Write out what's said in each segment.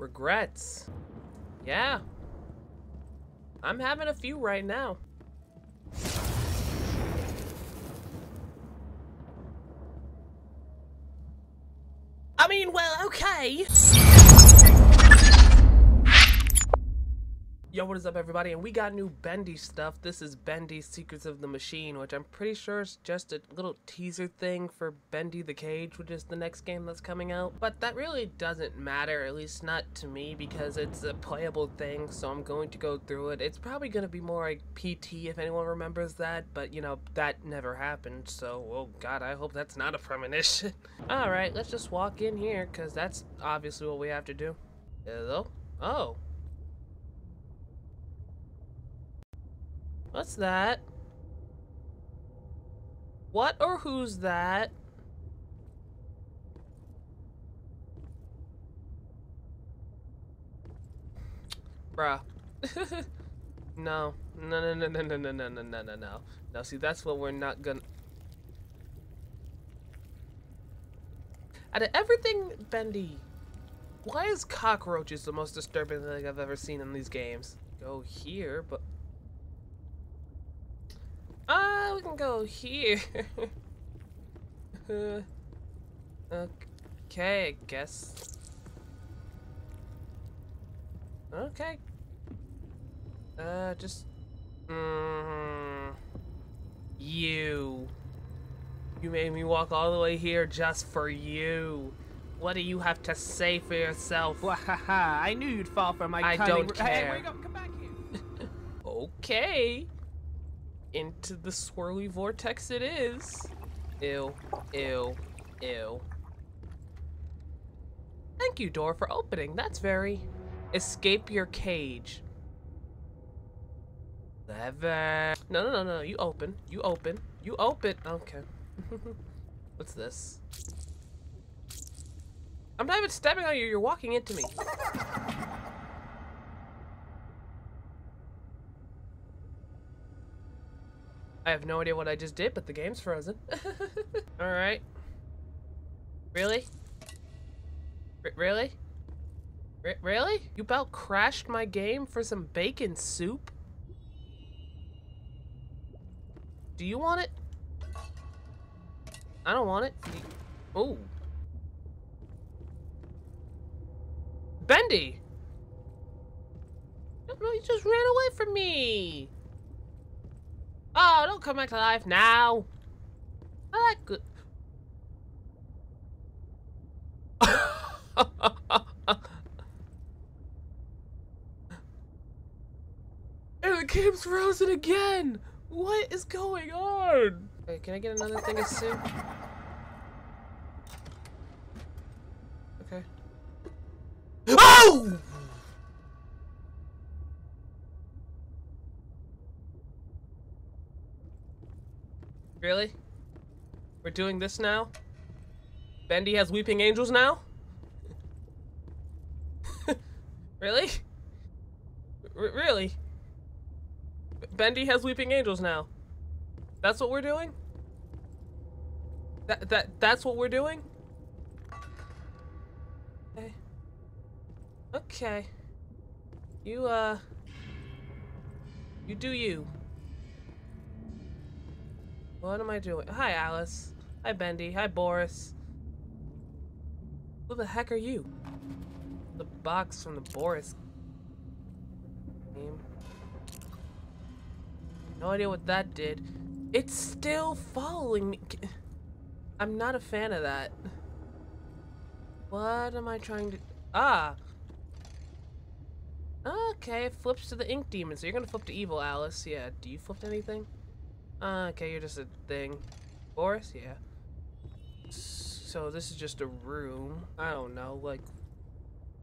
Regrets. Yeah. I'm having a few right now. I mean, well, okay. Yo, what is up, everybody? And we got new Bendy stuff. This is Bendy Secrets of the Machine, which I'm pretty sure is just a little teaser thing for Bendy the Cage, which is the next game that's coming out. But that really doesn't matter, at least not to me, because it's a playable thing, so I'm going to go through it. It's probably going to be more like PT, if anyone remembers that, but, you know, that never happened, so, oh god, I hope that's not a premonition. Alright, let's just walk in here, because that's obviously what we have to do. Hello? Oh. What's that? What or who's that? Bruh. no. No, no, no, no, no, no, no, no, no, no, no. Now, see, that's what we're not gonna... Out of everything, Bendy, why is cockroaches the most disturbing thing I've ever seen in these games? Go here, but... Ah, we can go here. okay, I guess. Okay. Uh, just... Mm, you. You made me walk all the way here just for you. What do you have to say for yourself? Wahaha, I knew you'd fall for my I don't Hey, care. wake up, come back here. Okay. Into the swirly vortex it is. Ew, ew, ew. Thank you, door, for opening. That's very... Escape your cage. Lever. No, no, no, no. You open. You open. You open. Okay. What's this? I'm not even stepping on you. You're walking into me. I have no idea what I just did, but the game's frozen. Alright. Really? R really? R really? You about crashed my game for some bacon soup? Do you want it? I don't want it. Oh. Bendy! No, you just ran away from me! Oh, don't come back to life now. I like good. and the game's frozen again. What is going on? Wait, can I get another thing of soup? Okay. Oh! Really? We're doing this now? Bendy has weeping angels now? really? R really? Bendy has weeping angels now. That's what we're doing? That that that's what we're doing? Okay. Okay. You uh you do you. What am I doing? Hi, Alice. Hi, Bendy. Hi, Boris. Who the heck are you? The box from the Boris game. No idea what that did. It's still following me. I'm not a fan of that. What am I trying to... Ah! Okay, flips to the ink demon. So you're gonna flip to evil, Alice. Yeah, do you flip to anything? Uh, okay, you're just a thing. Boris? Yeah. So this is just a room. I don't know, like...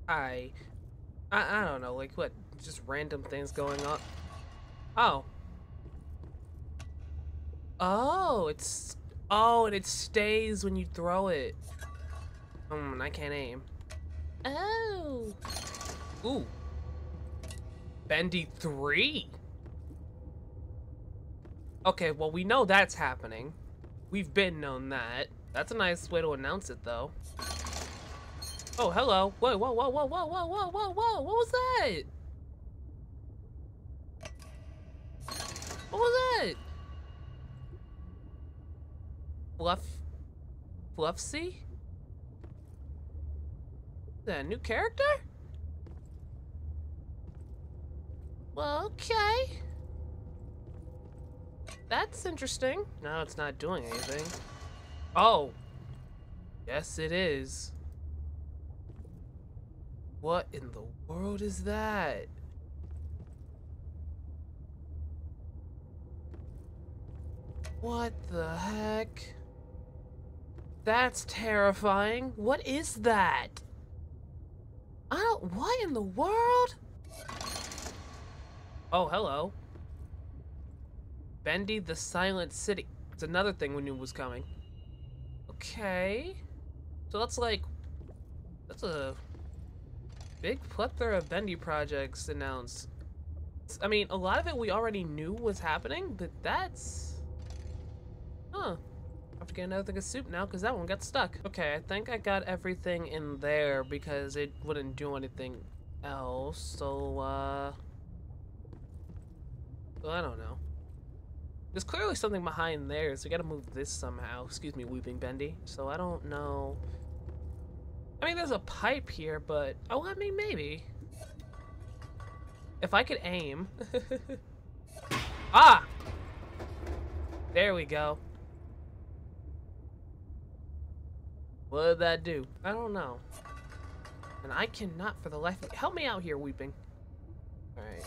I... I, I don't know, like what? Just random things going on. Oh. Oh, it's... Oh, and it stays when you throw it. Hmm, I can't aim. Oh. Ooh. Bendy 3? Okay, well, we know that's happening. We've been known that. That's a nice way to announce it, though. Oh, hello. Whoa, whoa, whoa, whoa, whoa, whoa, whoa, whoa, whoa. What was that? What was that? Fluff... Fluffsy? Is that a new character? Well, okay. That's interesting. No, it's not doing anything. Oh. Yes, it is. What in the world is that? What the heck? That's terrifying. What is that? I don't- what in the world? Oh, hello. Bendy the Silent City. It's another thing we knew was coming. Okay. So that's like, that's a big plethora of Bendy projects announced. I mean, a lot of it we already knew was happening, but that's, huh. I have to get another thing of soup now because that one got stuck. Okay, I think I got everything in there because it wouldn't do anything else. So, uh, well, I don't know. There's clearly something behind there, so we gotta move this somehow. Excuse me, Weeping Bendy. So I don't know. I mean, there's a pipe here, but... Oh, I mean, maybe. If I could aim. ah! There we go. What did that do? I don't know. And I cannot for the life of Help me out here, Weeping. Alright.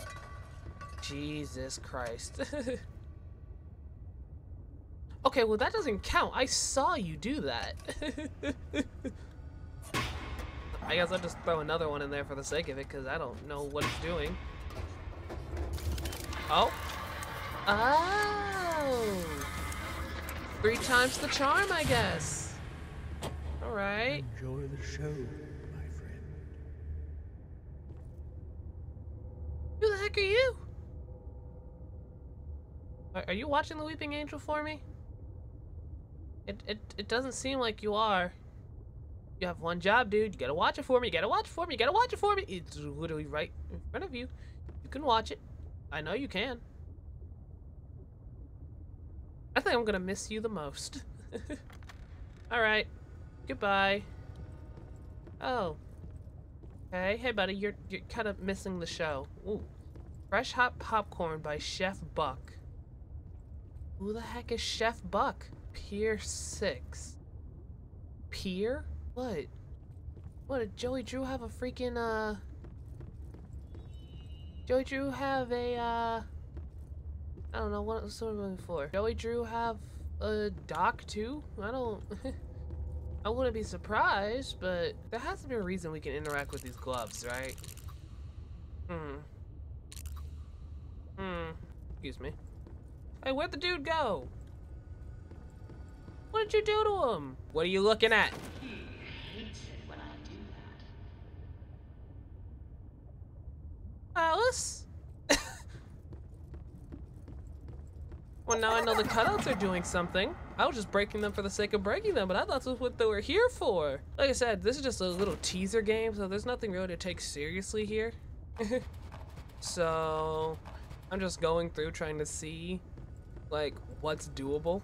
Jesus Christ. okay, well that doesn't count. I saw you do that. I guess I'll just throw another one in there for the sake of it, because I don't know what it's doing. Oh. Oh. Three times the charm, I guess. Alright. Enjoy the show, my friend. Who the heck are you? Are, are you watching The Weeping Angel for me? It, it, it doesn't seem like you are. You have one job, dude. You gotta watch it for me. You gotta watch it for me. You gotta watch it for me. It's literally right in front of you. You can watch it. I know you can. I think I'm gonna miss you the most. Alright. Goodbye. Oh. Hey, hey buddy, you're you're kind of missing the show. Ooh. Fresh hot popcorn by Chef Buck. Who the heck is Chef Buck? Pier 6. Pier? What? What, did Joey Drew have a freaking, uh... Joey Drew have a, uh... I don't know, what was I looking for? Joey Drew have a dock too? I don't... I wouldn't be surprised, but there has to be a reason we can interact with these gloves, right? Hmm. Hmm. Excuse me. Hey, where'd the dude go? What did you do to him? What are you looking at? Alice? well, now I know the cutouts are doing something. I was just breaking them for the sake of breaking them, but I thought that's what they were here for. Like I said, this is just a little teaser game, so there's nothing really to take seriously here. so, I'm just going through trying to see, like, what's doable.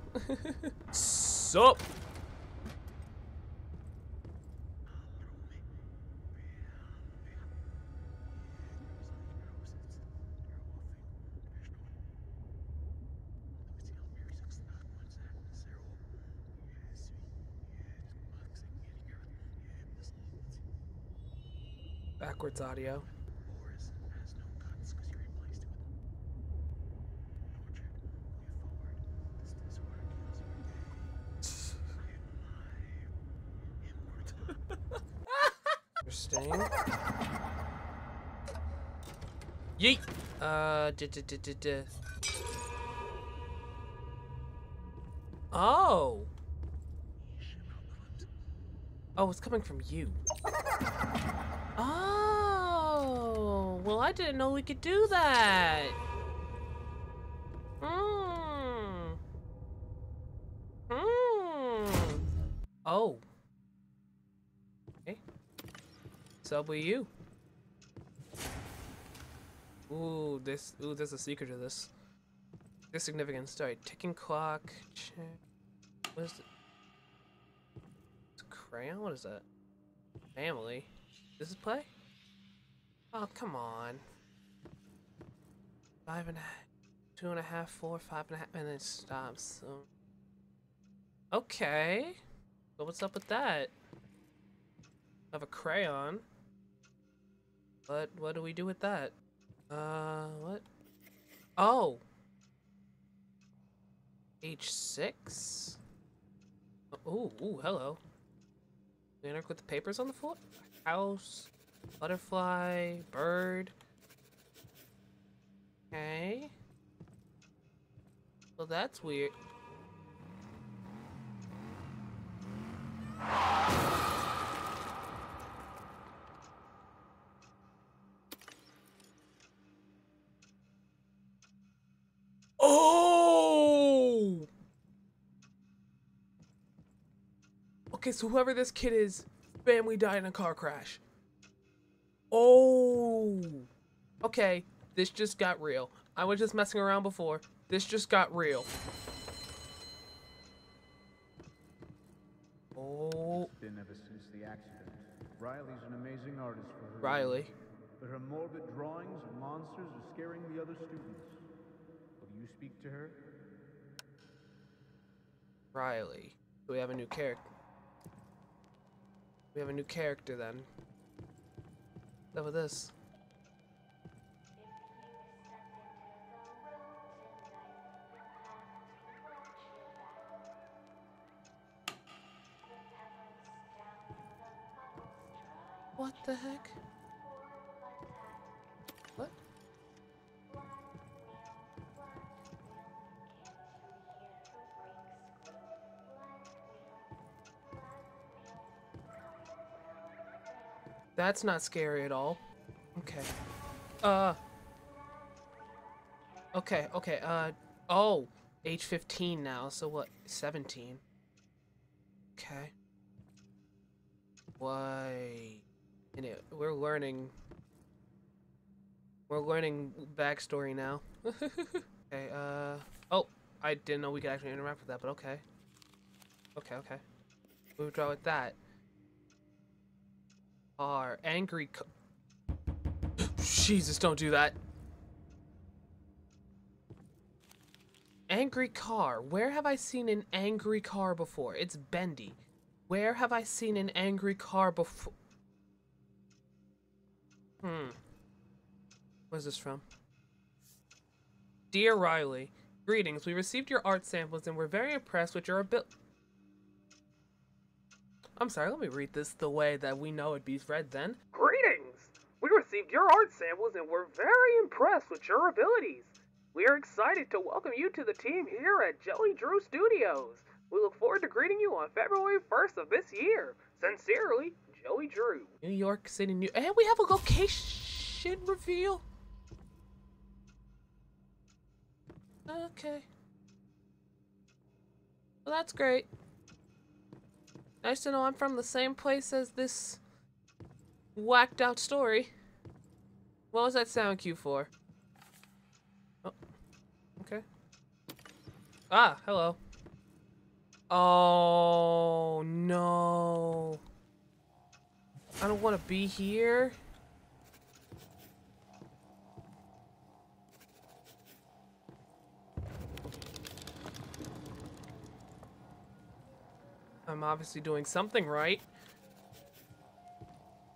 Sup? Backwards audio. Interesting. Yeet! Oh! Oh, it's coming from you. Oh! Well, I didn't know we could do that! Hmm. Hmm. Oh. Okay. Subway you. Ooh, this. Ooh, there's a secret to this. There's significance. Sorry, ticking clock. Check. What is it? It's a crayon. What is that? Family. This is play. Oh come on. Five and a half, two and a half, four, five and a half, and then it stops. So. Okay. So what's up with that? I have a crayon. But what do we do with that? Uh what? Oh. H6? Oh, ooh, hello. Leonard with the papers on the floor? House, butterfly, bird. Okay. Well, that's weird. Oh! Okay, so whoever this kid is, family died in a car crash. Oh! Okay, this just got real. I was just messing around before. This just got real. Oh, Been ever since the accident. Riley's an amazing artist for her. Riley. But her morbid drawings of monsters are scaring the other students. Will you speak to her? Riley. So we have a new character. We have a new character then. What with this? What the heck? That's not scary at all. Okay. Uh. Okay, okay, uh. Oh, age 15 now, so what? 17. Okay. Why? And it, we're learning. We're learning backstory now. okay, uh. Oh, I didn't know we could actually interact with that, but okay. Okay, okay. We'll draw with that are angry. Jesus, don't do that. Angry car. Where have I seen an angry car before? It's bendy. Where have I seen an angry car before? Hmm. Where's this from? Dear Riley, greetings. We received your art samples and we're very impressed with your ability. I'm sorry, let me read this the way that we know it'd be read then. Greetings! We received your art samples and we're very impressed with your abilities. We are excited to welcome you to the team here at Joey Drew Studios. We look forward to greeting you on February 1st of this year. Sincerely, Joey Drew. New York City, New. And we have a location reveal. Okay. Well, that's great. Nice to know I'm from the same place as this whacked out story. What was that sound cue for? Oh, okay. Ah, hello. Oh, no. I don't want to be here. I'm obviously doing something right.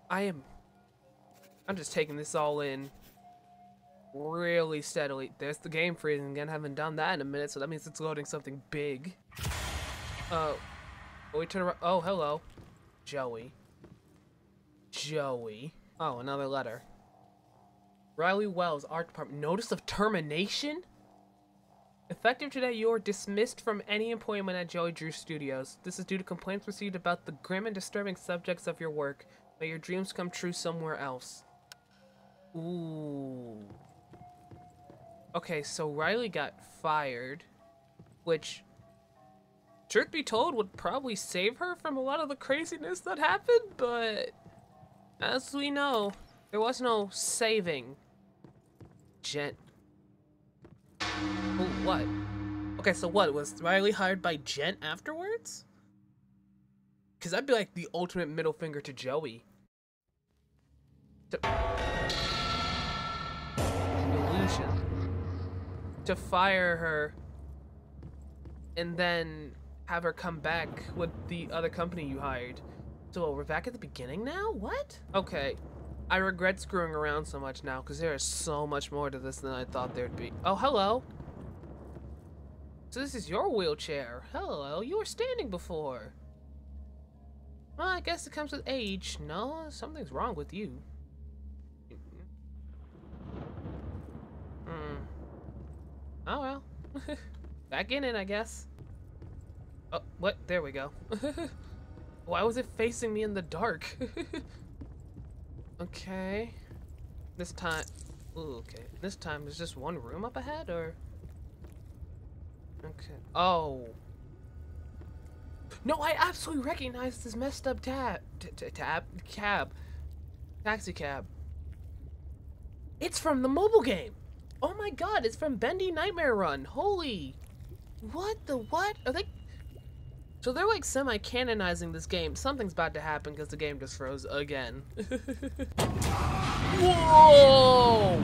I am... I'm just taking this all in really steadily. There's the game freezing again. Haven't done that in a minute, so that means it's loading something big. Oh. Uh, we turn around. Oh, hello. Joey. Joey. Oh, another letter. Riley Wells, Art Department. Notice of termination? Effective today, you are dismissed from any employment at Joey Drew Studios. This is due to complaints received about the grim and disturbing subjects of your work. May your dreams come true somewhere else. Ooh. Okay, so Riley got fired, which, truth be told, would probably save her from a lot of the craziness that happened, but As we know, there was no saving. Gent. What? Okay, so what? Was Riley hired by Gent afterwards? Because that'd be like the ultimate middle finger to Joey. To... To fire her and then have her come back with the other company you hired. So we're back at the beginning now? What? Okay. I regret screwing around so much now because there is so much more to this than I thought there'd be. Oh, hello. So this is your wheelchair. Hello, you were standing before. Well, I guess it comes with age. No, something's wrong with you. Hmm. Oh well. Back in it, I guess. Oh, what? There we go. Why was it facing me in the dark? okay. This time... Ooh, okay. This time, there's just one room up ahead, or... Okay. Oh. No, I absolutely recognize this messed up tab. Tab? Cab. Taxi cab. It's from the mobile game. Oh my god, it's from Bendy Nightmare Run. Holy. What the what? Are they so they're like semi-canonizing this game. Something's about to happen because the game just froze again. Whoa!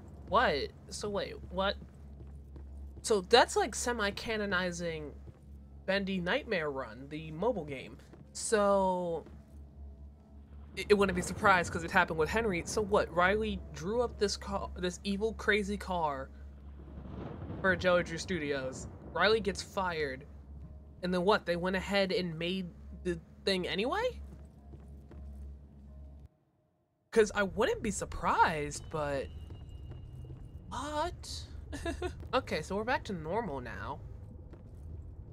what? So wait, what? So that's like semi-canonizing Bendy Nightmare Run, the mobile game. So it, it wouldn't be surprised because it happened with Henry. So what? Riley drew up this car, this evil, crazy car for Joey Drew Studios. Riley gets fired, and then what? They went ahead and made the thing anyway. Because I wouldn't be surprised, but... What? okay, so we're back to normal now.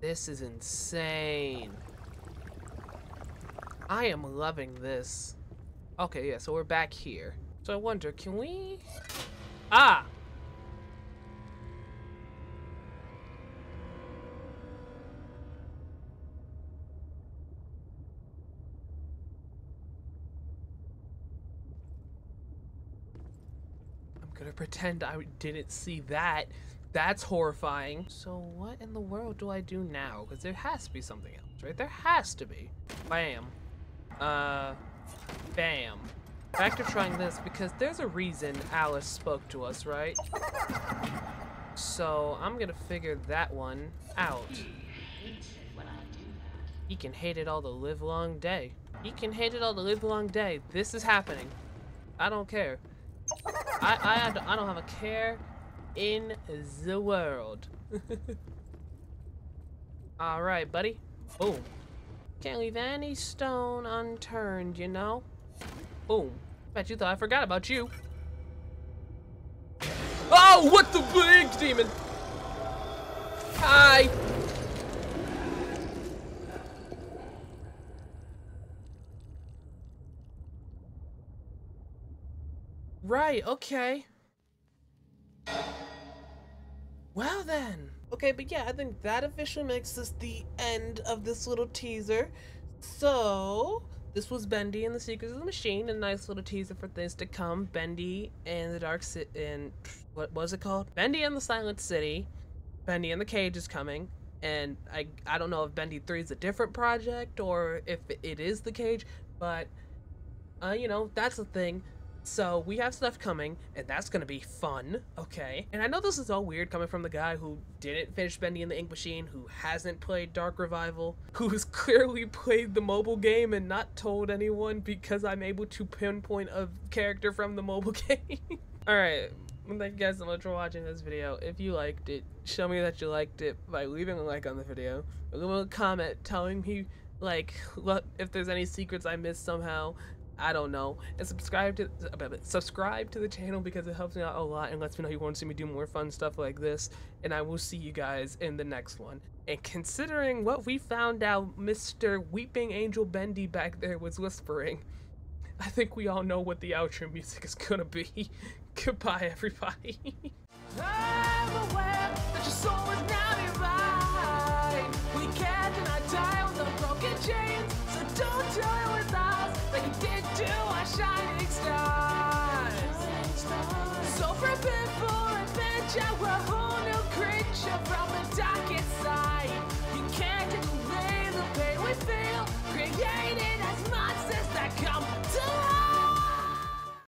This is insane. I am loving this. Okay, yeah, so we're back here. So I wonder, can we... Ah! Pretend I didn't see that. That's horrifying. So what in the world do I do now? Because there has to be something else, right? There has to be. Bam. Uh, bam. Back to trying this because there's a reason Alice spoke to us, right? So I'm gonna figure that one out. He can hate it all the live long day. He can hate it all the live long day. This is happening. I don't care. I, I, I don't have a care in the world. Alright, buddy. Boom. Can't leave any stone unturned, you know? Boom. Bet you thought I forgot about you. Oh, what the big demon? Hi. Right, okay. Well then. Okay, but yeah, I think that officially makes this the end of this little teaser. So, this was Bendy and the Secrets of the Machine, a nice little teaser for things to come. Bendy and the Dark City, and what was it called? Bendy and the Silent City. Bendy and the Cage is coming. And I, I don't know if Bendy 3 is a different project or if it is the Cage, but, uh, you know, that's the thing. So we have stuff coming, and that's gonna be fun, okay? And I know this is all weird coming from the guy who didn't finish Bendy and the Ink Machine, who hasn't played Dark Revival, who's clearly played the mobile game and not told anyone because I'm able to pinpoint a character from the mobile game. Alright, thank you guys so much for watching this video. If you liked it, show me that you liked it by leaving a like on the video, a little comment telling me like what if there's any secrets I missed somehow. I don't know. And subscribe to subscribe to the channel because it helps me out a lot and lets me know you want to see me do more fun stuff like this. And I will see you guys in the next one. And considering what we found out Mr. Weeping Angel Bendy back there was whispering, I think we all know what the outro music is gonna be. Goodbye, everybody. Aware that your